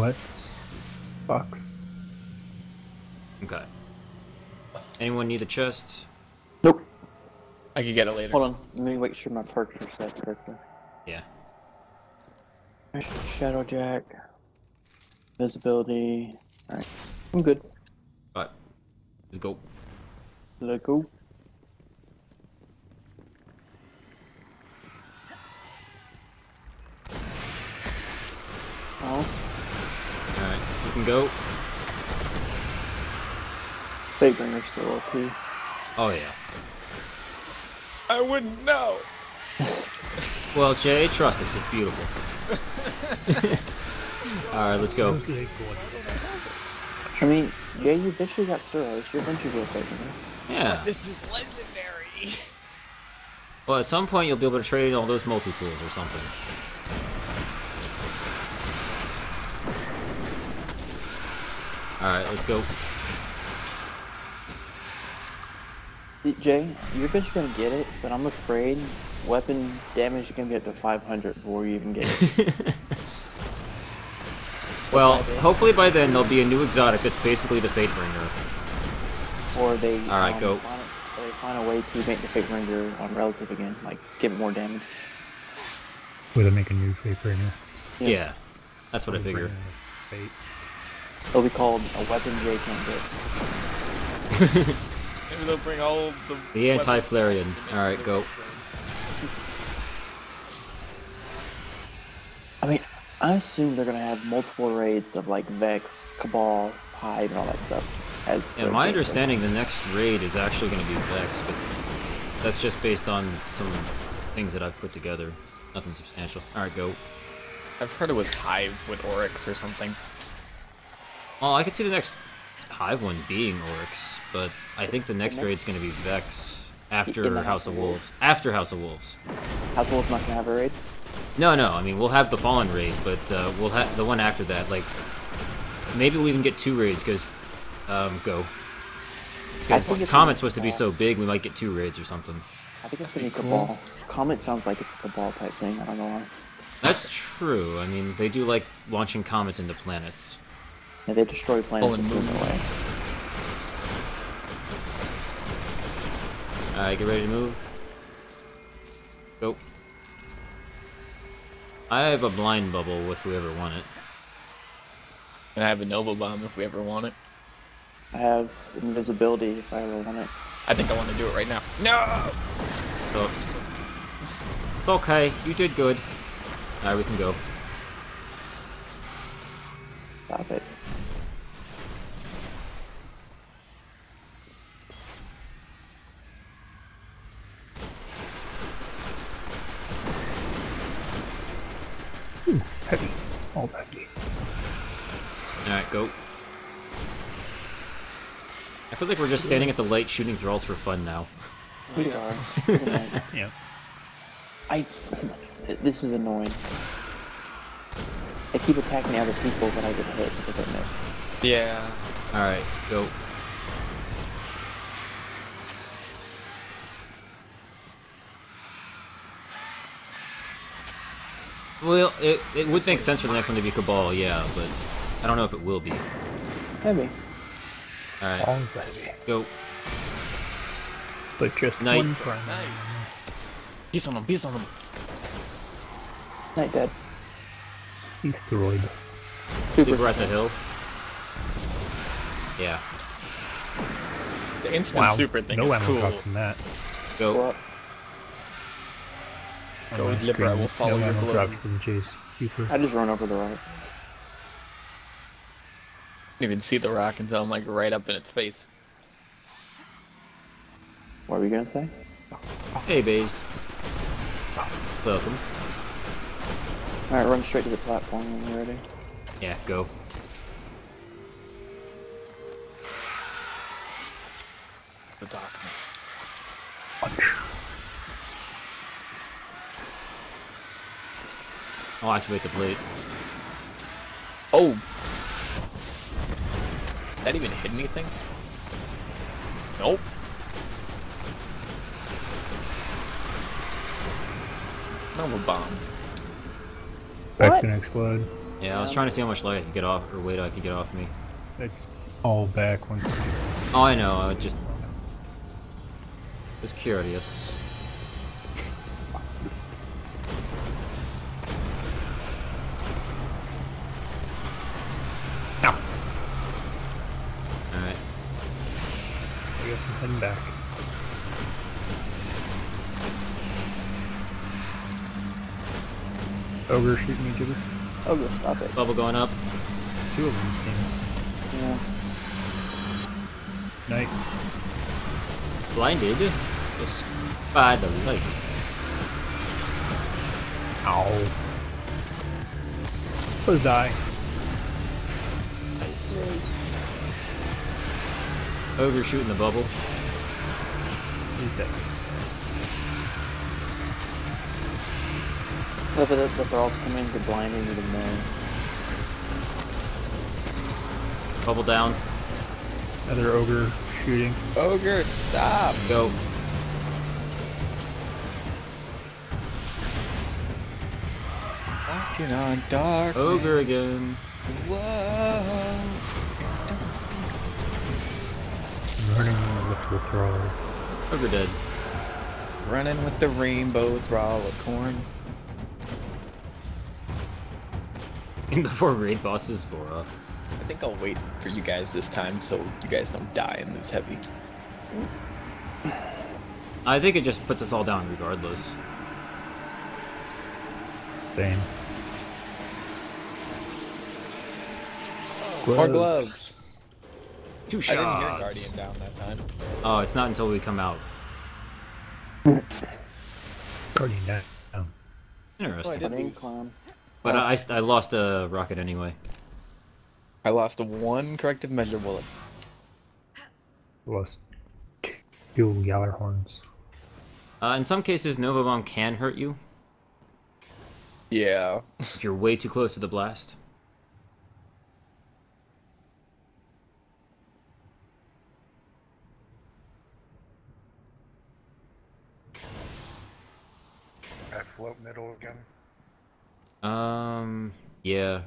silhouettes box. Okay. Anyone need a chest? Nope. I could get it later. Hold on. Let me make sure my perks are set correctly. Yeah. Shadow Jack. Visibility. Alright. I'm good. Alright. Let's go. Let's go. Oh, Alright. You can go. Fatebringer still OP. Oh yeah. I wouldn't know. Well, Jay, trust us. It's beautiful. Alright, let's go. Sounds like one. I mean, yeah, you eventually got Suros. You eventually get Fatebringer. Yeah. This is legendary. Well, at some point you'll be able to trade all those multi-tools or something. Alright, let's go. Jay, you're eventually gonna get it, but I'm afraid weapon damage is gonna get to 500 before you even get it. Well, hopefully by then there'll be a new exotic that's basically the Fatebringer. or they Alright, um, go. Find, or they find a way to make the Fatebringer on relative again, like get more damage. Where they make a new fate bringer. Yeah. Yeah. That's what I figure. Fate. It'll be called a weapon Jay can't get. Maybe they'll bring all the. The anti-Flareon. back to make Alright, go. I mean, I assume they're gonna have multiple raids of like Vex, Cabal, Hive, and all that stuff. As Yeah, my understanding the next raid is actually going to be Vex, but that's just based on some things that I've put together. Nothing substantial. Alright, go. I've heard it was Hive with Oryx or something. Well, I could see the next Hive one being Oryx, but I think the next next- raid's going to be Vex after the House of Wolves. After House of Wolves. House of Wolves not gonna have a raid. No, no, I mean, we'll have the Fallen raid, but uh, we'll have the one after that. Like, maybe we'll even get two raids, because, um, go. I think Because it's Comet's gonna supposed to be so big, we might get two raids or something. I think it's gonna be Cool. Comet sounds like it's a Cabal type thing. I don't know why. That's true. I mean, they do like launching comets into planets. Yeah, they destroy planets Pulling and move away. moons. Alright, get ready to move. Go. I have a blind bubble if we ever want it. And I have a Nova Bomb if we ever want it. I have invisibility if I ever want it. I think I want to do it right now. No! So it's okay. You did good. Alright, we can go. Stop it. Heavy. All heavy. Alright, go. I feel like we're just standing at the light shooting thralls for fun now. We are. Yeah. I. This is annoying. They keep attacking other people, but I get hit because I miss. Yeah. Alright, go. Well, it, it would make sense for the next one to be Cabal, yeah, but I don't know if it will be. Heavy. Alright, All heavy. go. But just Night. one primary. Peace on them, peace on them. Night dead. He's destroyed. Super. Super at the hill. Yeah, The instant Wow. super thing no is ammo cool. drop from that. Go go. up. Go my Libra, we'll follow no your ammo glow. from Jace Super. I just run over the right. Didn't even see the rock until I'm like right up in its face. What were you gonna say? Hey, Based. Welcome. Alright, run straight to the platform when you're ready. Yeah, go. The darkness. Punch. I'll activate the plate. Oh! Did that even hit anything? Nope. Nova bomb. That's What? gonna explode. Yeah, I was trying to see how much light I could get off, or weight I could get off me. It's all back once you Oh, I know. I just was curious. Ogre shooting each other. Oh, go stop it. Bubble going up. Two of them seems. Yeah. Night. Blinded just by the light. Ow. Let's die. Nice. Ogre shooting the bubble. He's dead. But the, the thralls come in to blind into the moon. Bubble down. Another ogre shooting. Ogre, stop! Go. Walking on dark. Ogre again. Whoa. Running with the thralls. Ogre dead. Running with the rainbow thrall of corn. Before raid bosses for uh I think I'll wait for you guys this time so you guys don't die and lose heavy. I think it just puts us all down regardless. Same. More gloves. Two I didn't hear shots. Guardian down that time. Oh, it's not until we come out. Guardian down. Oh, I Interesting. did An lose. clown. But I, I, I lost a rocket anyway. I lost one corrective measure bullet. Lost two Gjallarhorns. Uh, in some cases, Nova Bomb can hurt you Yeah. if you're way too close to the blast. At float middle again. Um, yeah.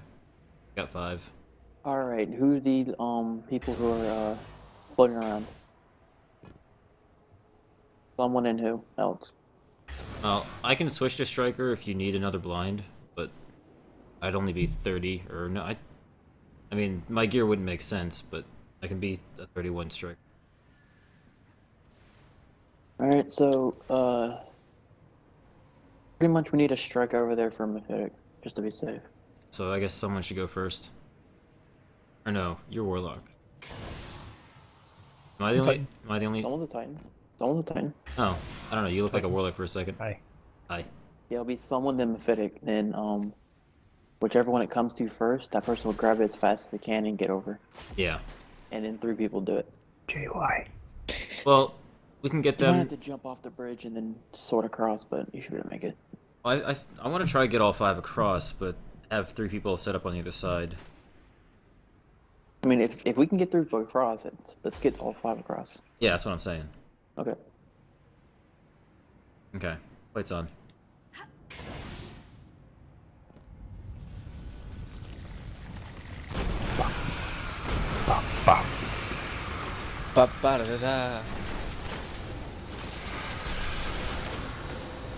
Got five. Alright, who are the um people who are uh floating around? Someone and who else? Well, I can switch to Striker if you need another blind, but I'd only be 30, or no, I... I mean, my gear wouldn't make sense, but I can be a 31 Striker. Alright, so uh pretty much we need a striker over there for Mephitic, just to be safe. So I guess someone should go first. Or no, you're Warlock. Am I the only? Titan. Am I the only? Someone's a Titan. Someone's a Titan. Oh, I don't know. You look like a Warlock for a second. Hi. Hi. Yeah, it'll be someone then Mephitic, then um whichever one it comes to first, that person will grab it as fast as they can and get over. Yeah. And then three people do it. JY. Well, we can get You might them. have to jump off the bridge and then sort across, but you should be able to make it. I I, I want to try to get all five across, but have three people set up on the other side. I mean, if, if we can get three people across, let's, let's get all five across. Yeah, that's what I'm saying. Okay. Okay. Lights on. Bah, bah. Ba ba da da da.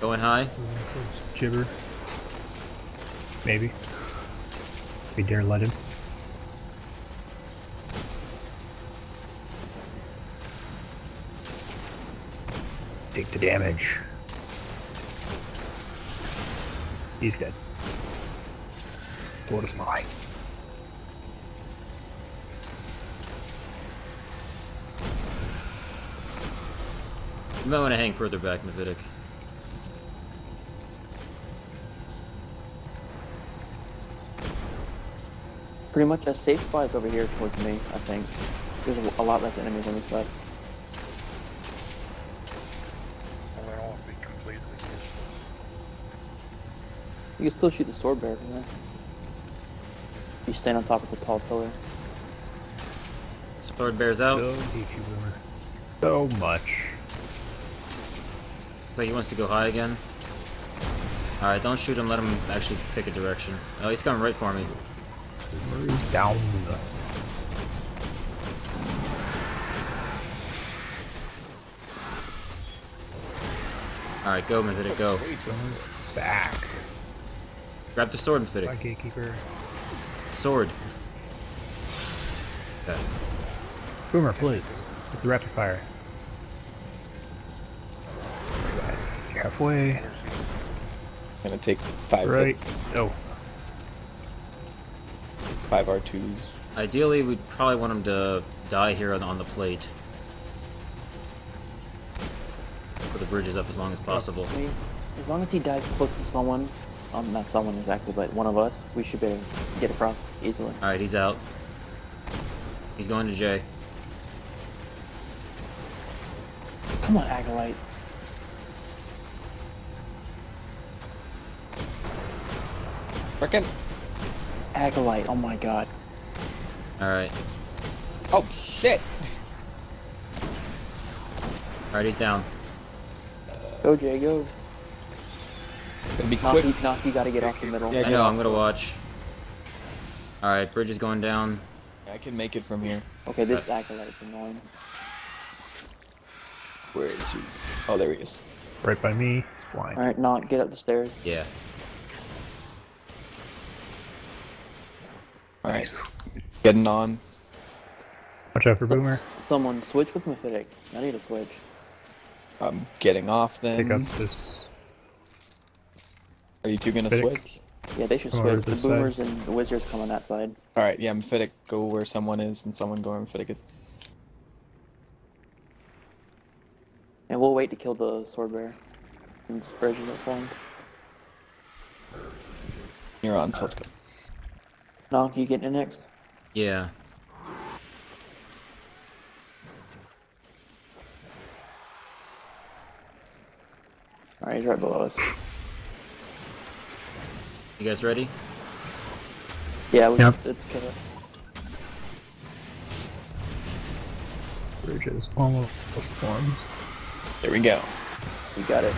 Going high. Jibber. Maybe. We dare let him. Take the damage. He's dead. What is mine? You might want to hang further back, Navidic. Pretty much a safe spot is over here towards me, I think. There's a, a lot less enemies on this side. Well, they won't be completely useless. You can still shoot the sword bear from there. You stand on top of the tall pillar. Sword bears out. So hate you, Boomer. So much. Looks like he wants to go high again. Alright, don't shoot him, let him actually pick a direction. Oh, he's coming right for me. Boomer's down. Alright, go, Mephitic, go. Back. Grab the sword, Bye, Mephitic. gatekeeper. Sword. Okay. Boomer, please. With the rapid fire. Halfway. Gonna take five Right. hits, Oh, five R2s. Ideally, we'd probably want him to die here on, on the plate. Put the bridges up as long as possible. I mean, as long as he dies close to someone, um, not someone exactly, but one of us, we should be able to get across easily. Alright, he's out. He's going to J. Come on, Acolyte. Frickin' Acolyte, oh my god. Alright. Oh shit! Alright, he's down. Go, Jay, go. Gonna be quick. Knock, knock, you gotta get off the middle. Yeah, I know. I'm gonna watch. Alright, bridge is going down. I can make it from here. Okay, this Acolyte is annoying. Where is he? Oh, there he is. right by me. It's blind. Alright, knock, get up the stairs. Yeah. Alright, Nice. getting on. Watch out for Boomer. S- Someone switch with Mephitic. I need a switch. I'm getting off then. Pick up this. Are you two gonna Pick. switch? Yeah, they should Come switch. The this side. boomers and the wizards come on that side. Alright, yeah, Mephitic, go where someone is, and someone go where Mephitic is. And we'll wait to kill the sword bearer. Since bridges are formed. You're on, so let's go. Knock, you getting in next? Yeah. Alright, he's right below us. You guys ready? Yeah, we, Yep. let's kill it. Bridge is almost formed. There we go. We got it.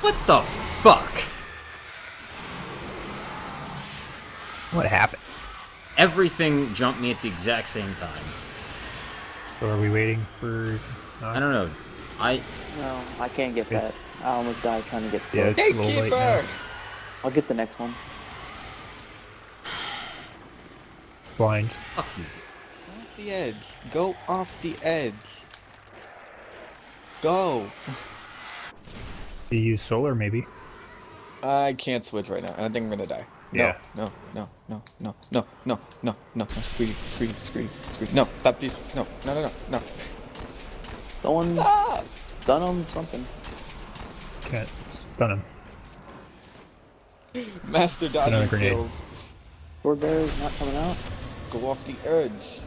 What the fuck? What happened? Everything jumped me at the exact same time. So are we waiting for? I don't know. I No, I can't get that. I almost died trying to get the Yeah, sword. it's a little late now. Gatekeeper! I'll get the next one. Blind. fuck you. Off the edge. Go off the edge. Go. You use solar maybe. I can't switch right now. and I think I'm gonna die. Yeah. No, no, no, no, no, no, no, no, no, Screedy, Screedy, Screedy, Screedy. No, stop these. No, no, no, no, no. Someone Ah! stun him, something. Can't stun him. Master dodging Another grenade. skills. Sword bearer's not coming out. Go off the edge.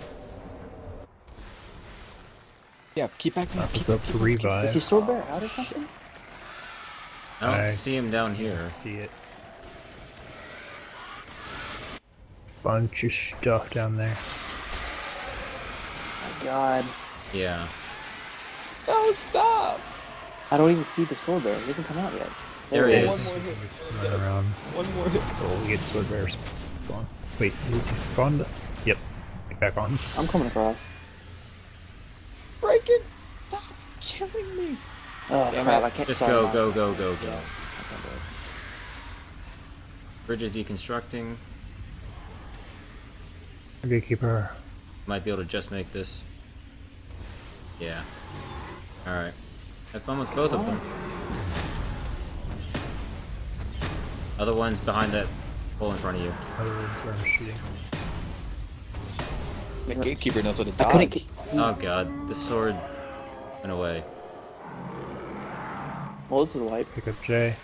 Yeah, keep backing up. Up Keep is up to revive. Is he sword bearer out or something? I don't I- see him down here. See it. Bunch of stuff down there. My god. Yeah. No, stop! I don't even see the sword bearer. He hasn't come out yet. There he it One more hit. Run around. One more hit. Oh, we get sword bear spawn. Wait, is he spawned? Yep. Get back on. I'm coming across. Break it! Stop killing me! Oh Damn crap, it. I can't Just sorry, go, go, go, go, go. I can't do it. Bridge is deconstructing. Gatekeeper. Might be able to just make this. Yeah. Alright. Have fun with both of them. Other one's behind that hole in front of you. Other ones where I'm shooting. The gatekeeper knows what to I couldn't dodge. Oh god, the sword went away. Well, this is white. Pick up J.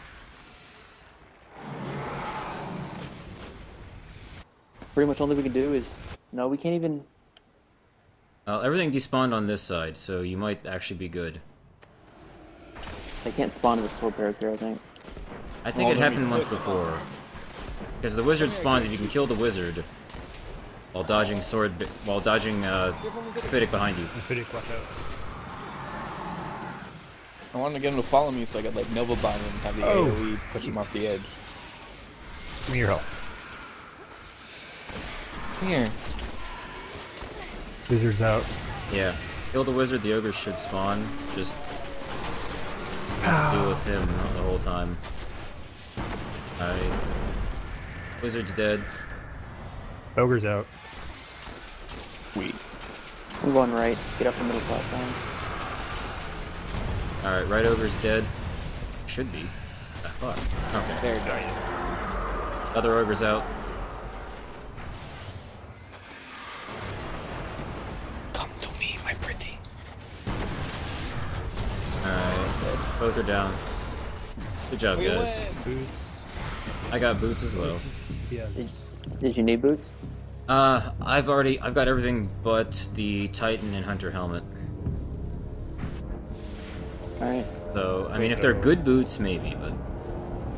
Pretty much all we can do is. No, we can't even. Well, everything despawned on this side, so you might actually be good. They can't spawn with sword bearers here, I think. I think Oh, it happened once before. Because the wizard spawns if you can kill the wizard while dodging sword, while dodging uh, Fiddick behind you. Mephitic, watch out. I wanted to get him to follow me so I could like Nova Bomb him and have the Oh. AoE push him off the edge. Give me your help. Here. Wizard's out. Yeah. Kill the wizard, the ogre should spawn. Just deal with him the whole time. Alright. Wizard's dead. Ogre's out. Sweet. Move on right. Get up the middle platform. Alright, right ogre's dead. Should be. Ah, fuck. Okay. There it goes. Other ogre's out. Both are down. Good job, guys. Boots. I got boots as well. Yeah. Did, did you need boots? Uh, I've already, I've got everything but the Titan and Hunter helmet. Alright. So, I mean, if they're good boots, maybe, but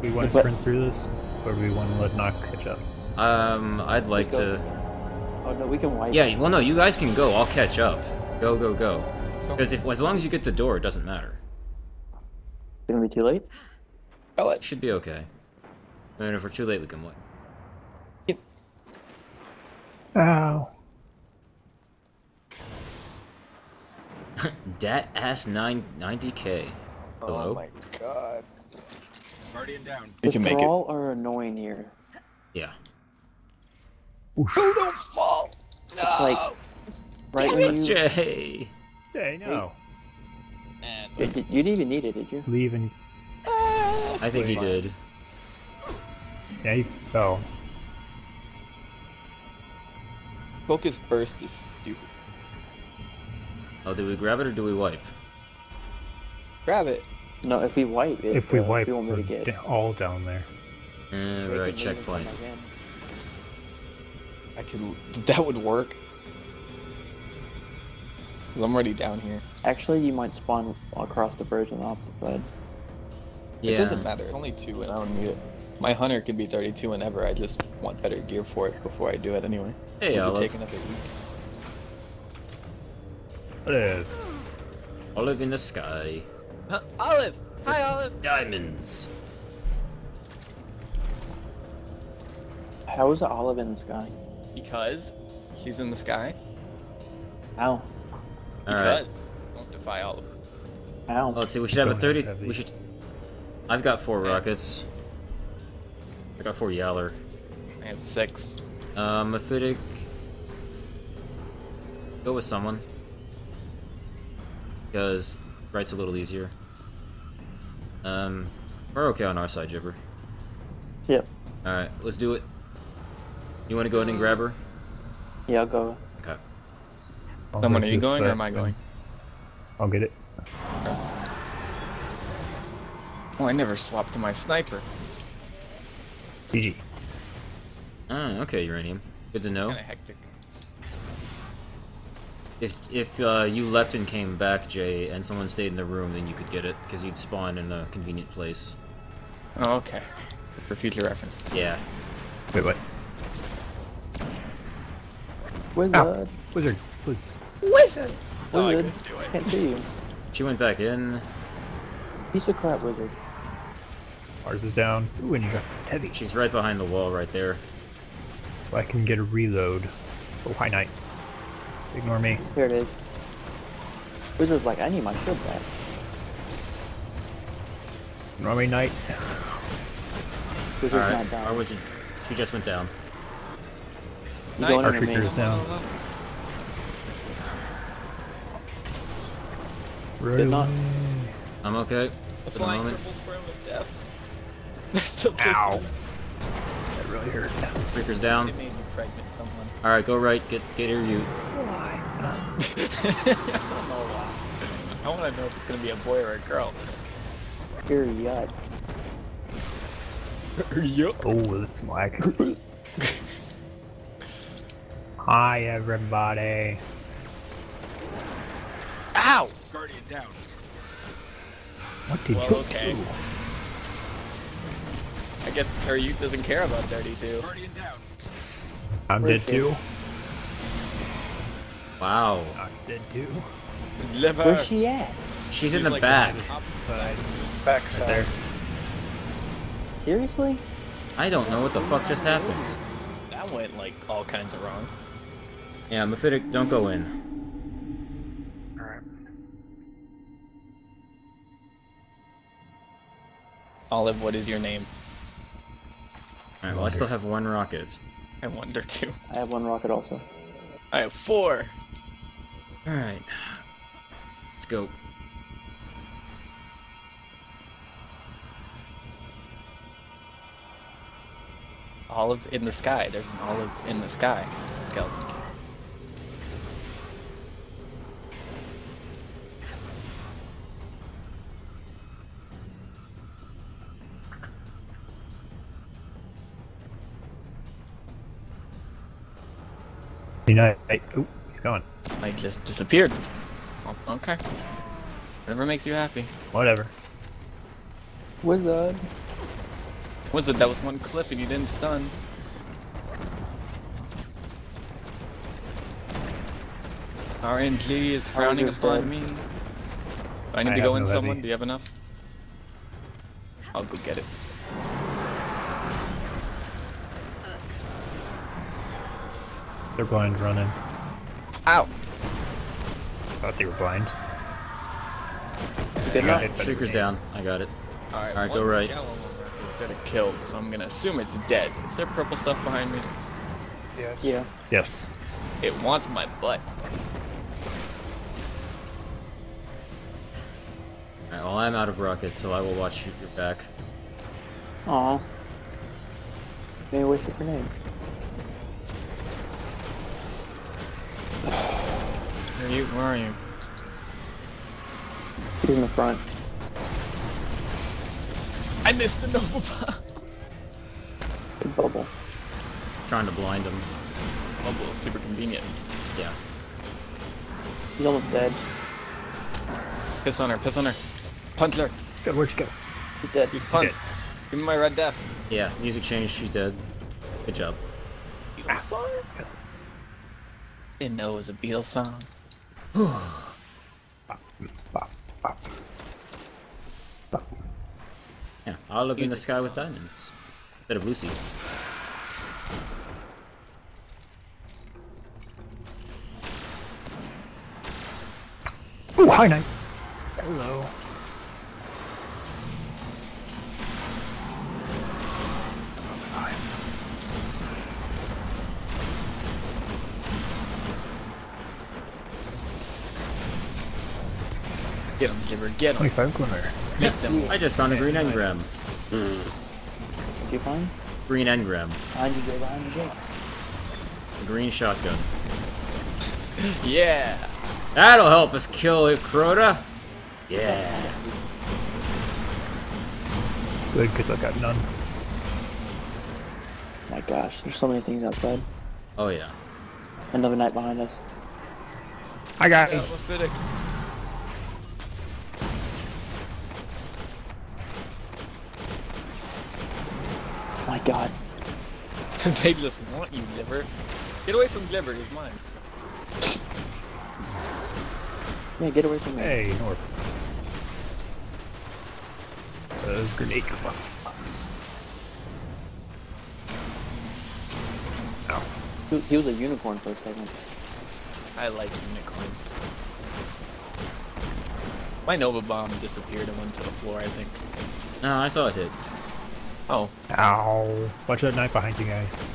We want to sprint through this, or we want to let Knock catch up? um, I'd like to. Oh no, we can wipe. Yeah, well, no, you guys can go. I'll catch up. Go, go, go. Go. Because if, as long as you get the door, it doesn't matter. It's gonna be too late. Spell It it. should be okay. And if we're too late, we can what? Yep. Ow. Dat ass 990k. Hello? Oh my god. Guardian down. You The can make it. thrall are annoying here. Yeah. don't fall! It's like right when you Jay. Hey, no. you, did- you didn't even need it, did you? Leave and I think he did. yeah, he fell. Focus burst is stupid. Oh, do we grab it or do we wipe? Grab it. No, if we wipe it, If we uh, wipe, we won't be we're get. da- all down there. Eh, right, can leave and come checkpoint. I could. That would work. 'Cause I'm already down here. Actually, you might spawn across the bridge on the opposite side. Yeah. It doesn't matter. It's only two, and I don't need it. My hunter can be 32 whenever. I just want better gear for it before I do it anyway. Hey, Would you Olive. take another week? Uh, Olive in the sky. Olive. Hi, Olive. Diamonds. How is olive in the sky? Because he's in the sky. Ow. Alright. Because don't defy Olive. Ow. Let's see, we should have a 30. have. We should. I've got four Yeah. rockets. I got four Gjallar. I have six. Um, Mephitic. Go with someone. Because right's a little easier. Um, we're okay on our side, Jibber. Yep. Alright, let's do it. You want to go in and grab her? Yeah, I'll go. Okay. I'll Someone, grab are you going or am I going? I'll get it. Oh, I never swapped to my sniper. GG. Ah, okay, Uranium. Good to know. Kind of hectic. If if uh, you left and came back, Jay, and someone stayed in the room, then you could get it because you'd spawn in a convenient place. Oh, okay. So for future reference. Yeah. Wait, what? Wizard. Ow. Wizard, please. Wizard. Oh, I Wizard. couldn't do it. Can't see you. She went back in. Piece of crap, wizard. Ours is down. Ooh, and you got heavy. She's right behind the wall right there. So I can get a reload. Oh, hi, Knight. Ignore me. Here it is. Wizard's like, I need my shield back. Ignore me, Knight. Wizard's Alright. not down. Our wizard. She just went down. You going Our in me? is down. Right Did not- away. I'm okay. The For the moment. sperm of death. They're still Ow. That really hurt. Freaker's down. They made me pregnant someone. Alright, go right. Get get her you. I don't know why. I want to know if it's gonna be a boy or a girl. Here, yut. yup. Oh, that's lag. Hi, everybody. Ow! Guardian down. What did Well, you okay. do? I guess her youth doesn't care about 32. Guardian down. I'm Where's dead she? too. Wow. Knock's dead too. Liver. Where's she at? She's in the like back. Side. Back Right side. there. Seriously? I don't know what the fuck just happened. That went like all kinds of wrong. Yeah, Mephitic, don't go in. Olive, what is your name? Alright, well I still have one rocket. I wonder too. I have one rocket also. I have four. Alright. Let's go. Olive in the sky. There's an olive in the sky. Skeleton. You know, hey, oh, he's gone. I just disappeared. Oh, okay. Whatever makes you happy. Whatever. Wizard. Wizard, that was one clip and you didn't stun? RNG is frowning just upon me. Do I need I to go in no someone? heavy. Do you have enough? I'll go get it. They're blind running. Ow! Thought they were blind. Good Got enough. hit by the Shaker's down. I got it. Alright, Alright, go right. yellow one is gonna kill, so I'm gonna assume it's dead. Is there purple stuff behind me? Yes. Yeah. Yes. It wants my butt. Alright, well I'm out of rockets, so I will watch your back. Aw. Maybe waste a grenade. Where are you? Where are you? He's in the front. I missed the Nova Bomb! Big bubble. Trying to blind him. Bubble is super convenient. Yeah. He's almost dead. Piss on her, piss on her. Punch her. Good, where'd you go? He's dead. He's punched. Dead. Give me my red death. Yeah, music changed, she's dead. Good job. Beatles song? Didn't know it was a Beatles song. Bop, bop, bop. Yeah, I'll live in the sky with gone. diamonds. Instead of Lucy. Ooh, hi knights. Hello. Get him, Gibber, get him. 25 glimmer. Make them. I just found a green engram. What'd hmm. you find? Green engram. Behind you, Jay. Behind you, Jay. A green shotgun. Yeah! That'll help us kill it, Crota. Yeah. Good, because I got none. My gosh, there's so many things outside. Oh yeah. Another night behind us. Hi guys. Yeah, Mephitic. My god. they just want you, Gibber. Get away from Gibber, he's mine. Yeah, get away from me. Hey, North. Uh, grenade box. Ow. He, he was a unicorn for a second. I like unicorns. My Nova Bomb disappeared and went to the floor, I think. No, I saw it hit. Oh, Ow. Watch that knife behind you guys.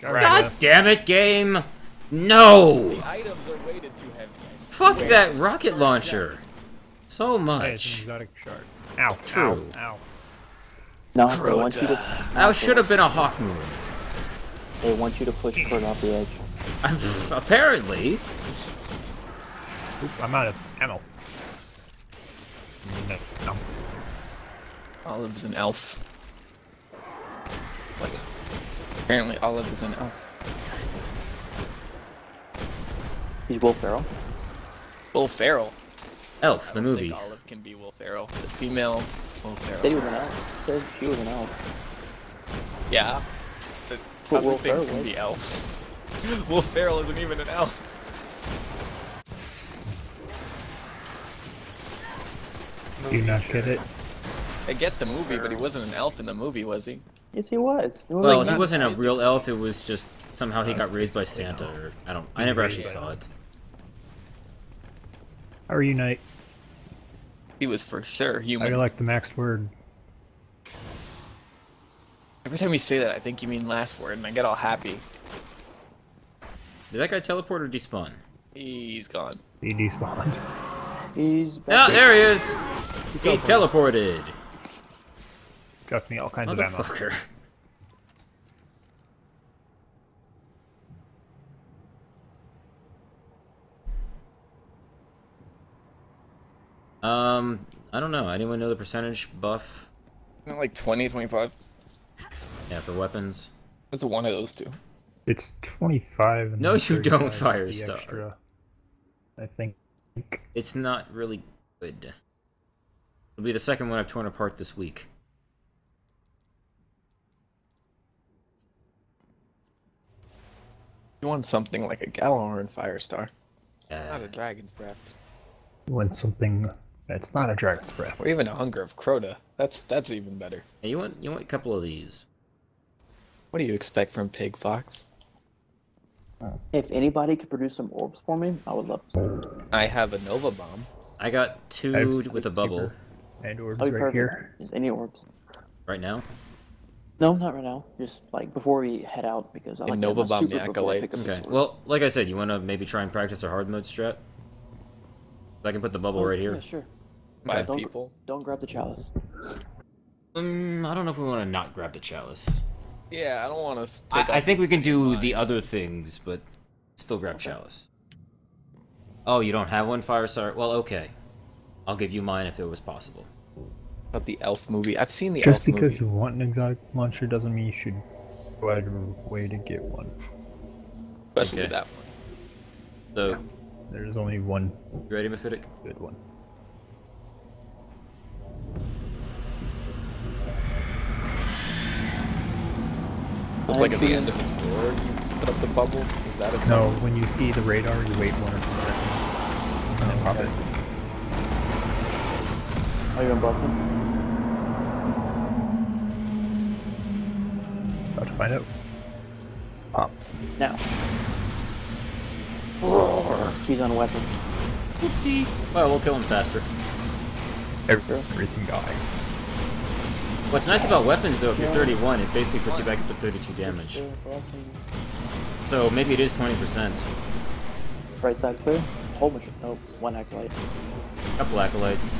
God damn it, game! No! the items are weighted too heavy. I see. Fuck that rocket launcher. So Hey, it's an much. exotic shard. Ow. True. Ow. Ow. No, they want you to. That should have been a Hawkmoon. They want you to push Kurt off the edge. Apparently. Oop, I'm out of ammo. No. No. Olive's an elf. Like, Apparently Olive is an elf. He's Will Ferrell. Will Ferrell. Elf, the don't movie. Think Olive can be Will Ferrell. The female Will Said he was an elf. Said she was an elf. Yeah. But But other Will Ferrell can was. be elves. Will Ferrell isn't even an elf. Do you not get it? I get the movie, but he wasn't an elf in the movie, was he? Yes, he was. They Well, like, he wasn't a real elf. It was just somehow he got raised by Santa, or I don't. I never actually saw it. How are you, Knight? He was for sure How do human. you like the maxed word? Every time you say that, I think you mean last word, and I get all happy. Did that guy teleport or despawn? He's gone. He despawned. He's No, back. there he is. He teleported. Got me all kinds of ammo. Motherfucker. Um, I don't know. Anyone know the percentage buff? Isn't like 20, 25? Yeah, for weapons. It's one of those two. It's 25 and No, you don't, 35 with the Firestar. extra. I think. It's not really good. It'll be the second one I've torn apart this week. You want something like a Gjallarhorn Firestar. Uh, Not a Dragon's Breath. You want something that's not a dragon's breath. Or even a Hunger of Crota. That's that's even better. hey, you want you want a couple of these? What do you expect from Pig Fox? If anybody could produce some orbs for me, I would love some. I have a Nova Bomb. I got two I've- with a bubble super- And orbs That'd right perfect. here. Just any orbs. right now. No, not right now. Just like before we head out because I And like Nova to have my Bomb super the before I pick up Acolytes. Okay. Well, like I said, you want to maybe try and practice our hard mode strat. I can put the bubble Oh, right here. Yeah, sure. Five Don't- people. Don't grab the chalice. Um, I don't know if we want to not grab the chalice. Yeah, I don't want to. I, I think we can do the other things, but still grab chalice. Oh, you don't have one fire star? Well, okay. I'll give you mine if it was possible. About the Elf movie. I've seen the Just Elf because movie. you want an exotic launcher doesn't mean you should go out of your way to get one. especially Okay. that one. So, There's only one you ready, Mephitic? good one. It's like at the end of his door. You put up the bubble. Is that a No, when you see the radar, you wait one or two seconds. And then pop it. Are you gonna bust About to find out. Pop. Now. Roar. He's on weapons. Oopsie. Well, we'll kill him faster. Everything dies. What's nice about weapons, though, if you're 31, it basically puts you back up to 32 damage. So maybe it is 20%. Right side clear. Whole bunch of nope. One acolyte. Couple acolytes.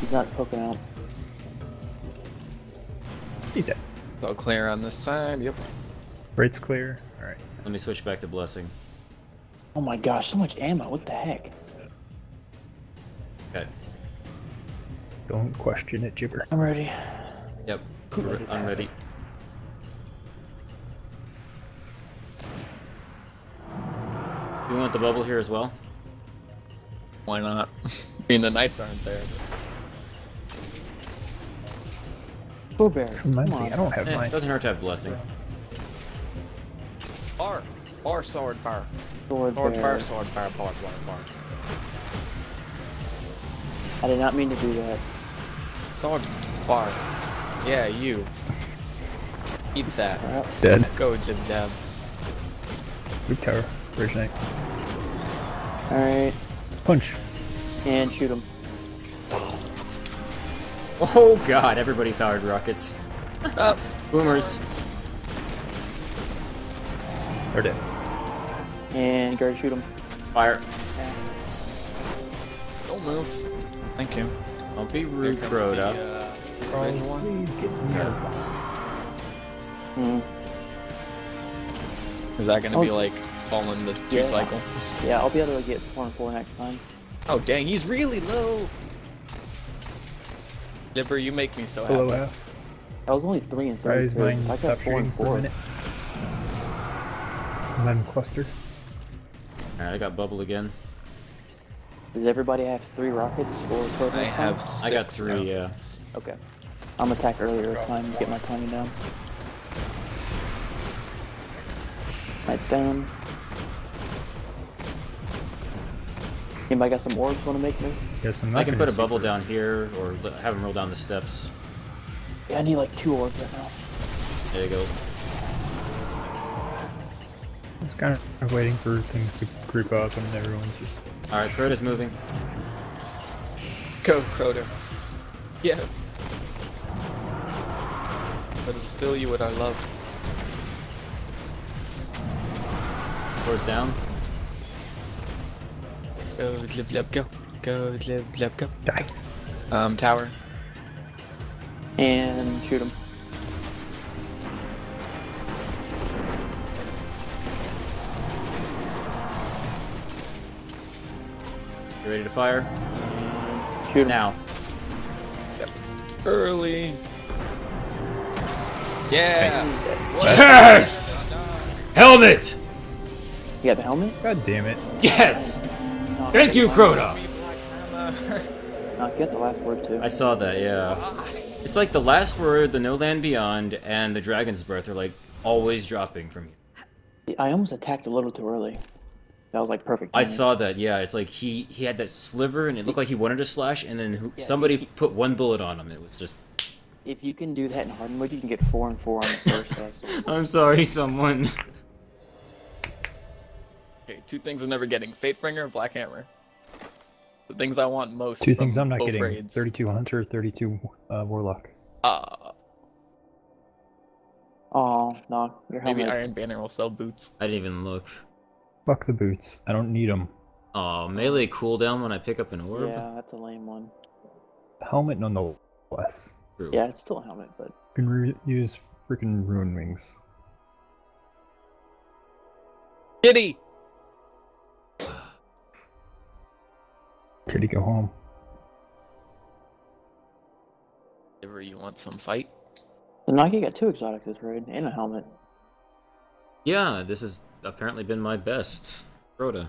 He's not poking out. He's dead. So clear on this side. Yep. Right's clear. Alright. Let me switch back to blessing. Oh my gosh, so much ammo. What the heck? Okay. Don't question it, Jibber. I'm ready. Yep. I'm ready. You want the bubble here as well? Why not? I mean, the knights aren't there. Four bear. Reminds Come me, on. I don't have Eh, mine. doesn't hurt to have blessing. Bar. Bar, sword, bar. Sword Sword, bear. bar, sword, bar, bar, bar, bar. I did not mean to do that. Sword, bar. Yeah, you. Eat that. Crap. Dead. Go, Jim Dab. Weak tower. Bridge knight. Alright. Punch. And shoot him. Oh god, everybody fired rockets. Oh, Boomers. They're dead. And guard shoot him. Fire. don't move. Thank you. Don't be Here rude, comes Crota. uh, red. Please get near. Hmm. Is that gonna be Oh. like falling the two Yeah. cycle? Yeah, I'll be able to get four and four next time. Oh dang, he's really low. Dipper, you make me so Below happy. half. I was only three and Guys, three. mine I got four shooting and four. minute. And I'm clustered. Alright, I got bubble again. Does everybody have three rockets or for I have. time? I got six three, yeah. Okay. I'm attack earlier this time to get my timing down. Nice down. Anybody got some orbs want to make me? Guess I'm not I can put a bubble for- down here, or have him roll down the steps. Yeah, I need like two orbs right now. There you go. I'm just kind of waiting for things to creep up and everyone's just. Alright, Crota's moving. Go, Crota. Yeah. Let us fill you with our love. Crota's down. Go, glib, glib, go. Go, glib, glib, go. Die. Um, tower. And shoot him. You ready to fire? Shoot him. Now. That was early. Yeah. Yes! Helmet! You got the helmet? God damn it. Yes! Thank you, Crota! No, get the last word too. I saw that, yeah. It's like the last word, the No Land Beyond, and the Dragon's Breath are like always dropping from you. I almost attacked a little too early. That was like perfect. I saw that, yeah. It's like he he had that sliver, and it looked like he wanted to slash, and then who, Yeah, somebody he- put one bullet on him. It was just. If you can do that in hard mode, you can get four and four on the first. I'm sorry, someone. Okay, two things I'm never getting: Fatebringer and Black Hammer. The things I want most. Two from things I'm not getting: raids. 32 Hunter, 32 uh, Warlock. Uh, Oh no, your maybe. Iron Banner will sell boots. I didn't even look. Fuck the boots. I don't need them. Oh, melee cooldown when I pick up an orb? Yeah, that's a lame one. Helmet nonetheless. True. Yeah, it's still a helmet, but You can re- use freaking Ruin Wings. Kitty. Kitty, go home. Ever you want some fight? the Nike got two exotics this raid and a helmet. Yeah, this has apparently been my best. Crota.